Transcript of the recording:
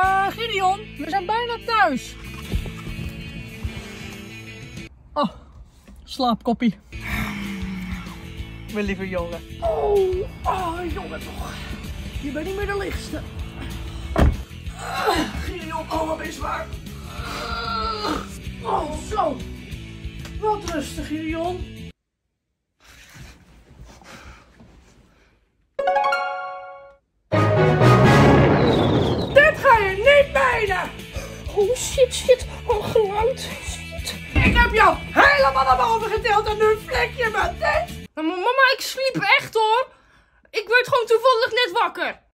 Ah, Gideon, we zijn bijna thuis. Oh, slaapkoppie. Mijn lieve jongen. Oh, oh, jongen toch. Je bent niet meer de lichtste. Ah, Gideon, oh, wat zwaar. Ah, Oh, zo. Wat rustig, Gideon. Oh shit, shit. Oh, geluid. Shit. Ik heb jou helemaal naar boven getild en nu flik je me dit! Maar mama, ik sliep echt hoor. Ik werd gewoon toevallig net wakker.